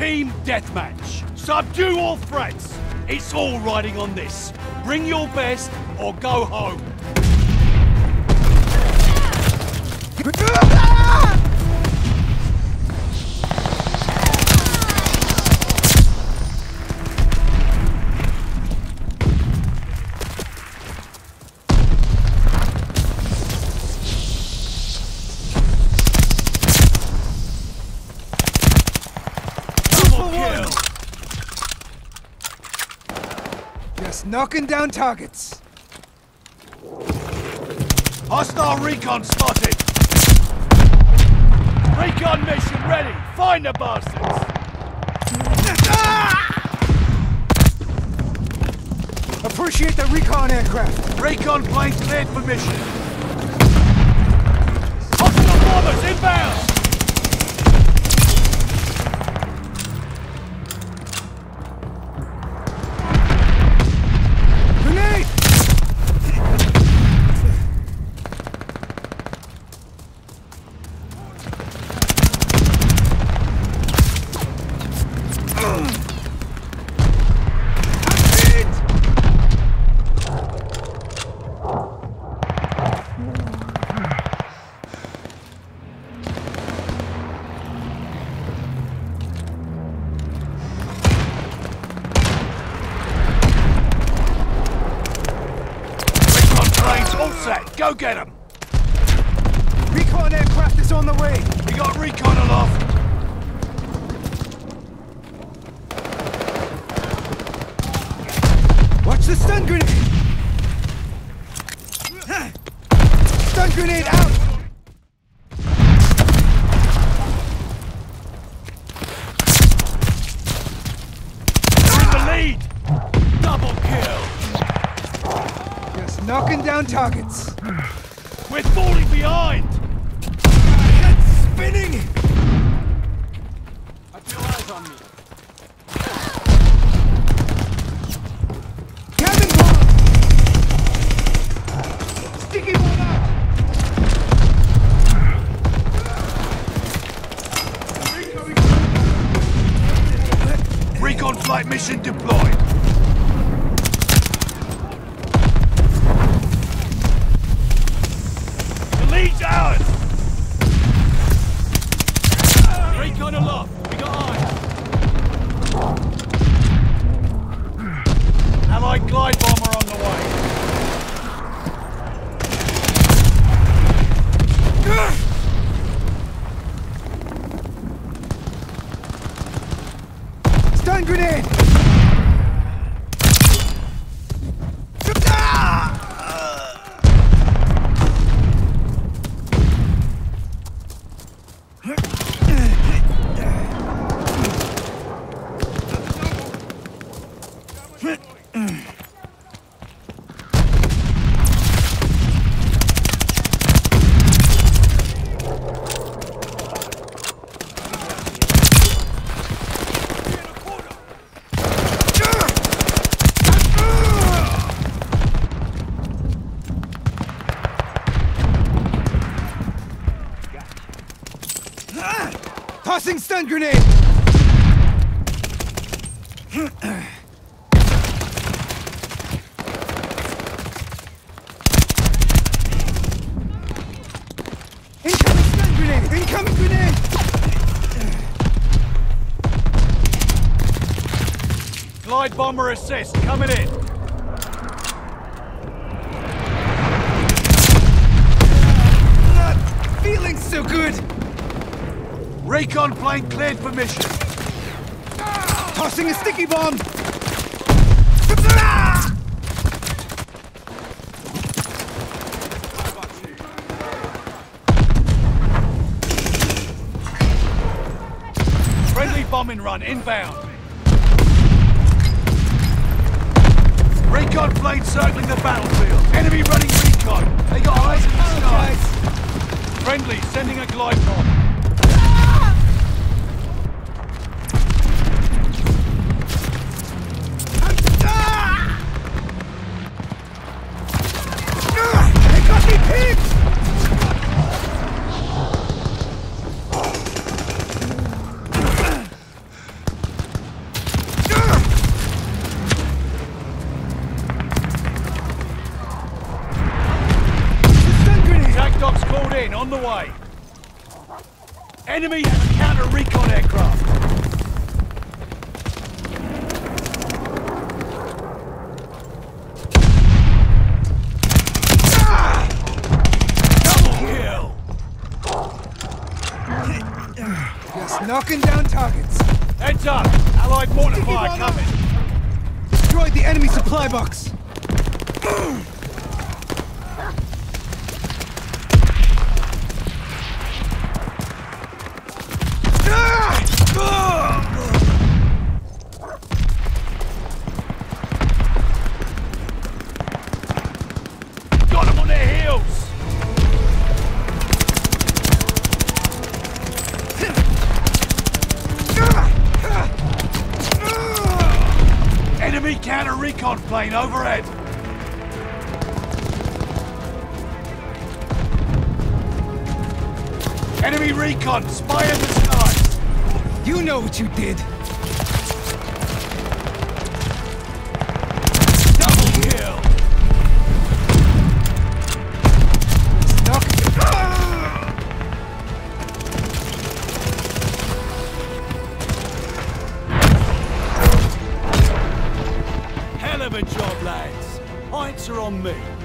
Team Deathmatch. Subdue all threats. It's all riding on this. Bring your best or go home. Ah! Just knocking down targets. Hostile recon spotted. Recon mission ready. Find the bastards. Ah! Appreciate the recon aircraft. Recon plane cleared for mission. Hostile bombers inbound. Go get them. Recon aircraft is on the way. We got recon aloft. Watch the stun grenade! Stun grenade out! We're in the lead. Double kill. Just knocking down targets. We're falling behind. Head spinning! Have your eyes on me. Cannon bomb! Sticky bomb out! Recon flight mission deployed. The lead's ours. Recon aloft. We got eyes. Allied glide bomber on the way. Stun grenade! Tossing stun grenade! Incoming stun grenade! Incoming grenade! Glide bomber assist coming in. Not feeling so good! Recon plane cleared for mission. Tossing a sticky bomb! Friendly bombing run inbound. Recon plane circling the battlefield. Enemy running recon. They got eyes in the skies. Friendly sending a glide bomb. Enemy counter recon aircraft. Double kill. Just knocking down targets. Heads up. Allied mortar fire coming. Destroyed the enemy supply box. Enemy counter recon plane overhead. Enemy recon, spy in the sky. You know what you did. Are on me.